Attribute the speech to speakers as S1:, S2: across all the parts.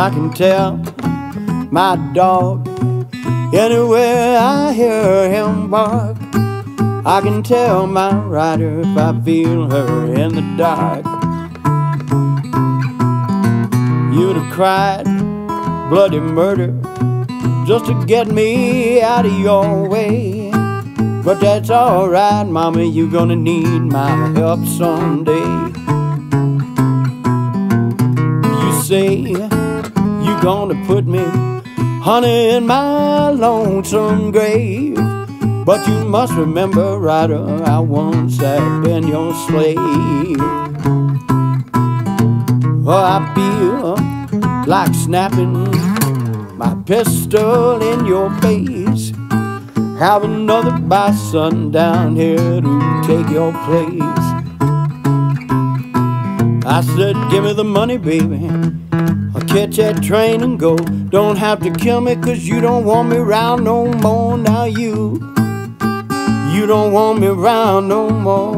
S1: I can tell my dog anywhere I hear him bark. I can tell my rider if I feel her in the dark. You'd have cried bloody murder just to get me out of your way. But that's alright, mama, you're gonna need my help someday. You say gonna put me, honey, in my lonesome grave. But you must remember, rider, I once have been your slave. Oh, I feel like snapping my pistol in your face. Have another by sundown here to take your place. I said, give me the money, baby. Catch that train and go. Don't have to kill me, cause you don't want me around no more. Now you you don't want me around no more.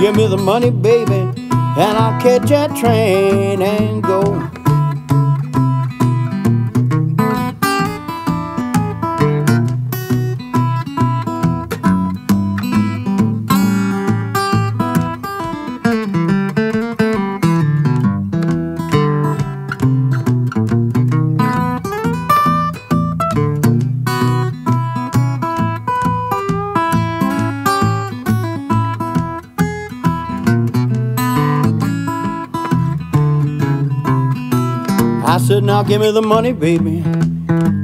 S1: Give me the money, baby, and I'll catch that train and go. Said, now give me the money, baby.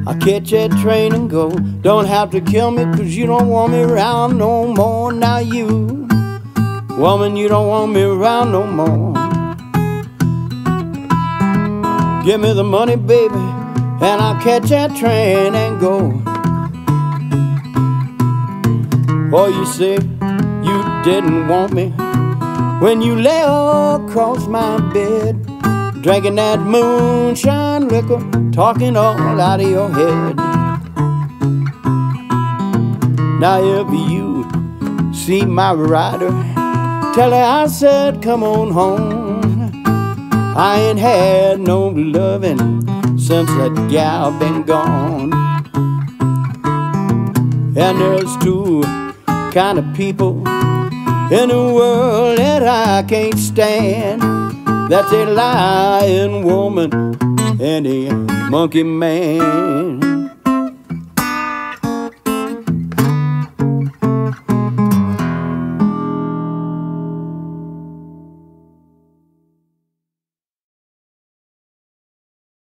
S1: I'll catch that train and go. Don't have to kill me, cause you don't want me around no more. Now you, woman, you don't want me around no more. Give me the money, baby, and I'll catch that train and go. Oh, you say you didn't want me when you lay across my bed. Drinking that moonshine liquor, talking all out of your head. Now, if you see my rider, tell her I said, Come on home. I ain't had no loving since that gal been gone. And there's two kind of people in the world that I can't stand. That's a lying woman and a monkey man.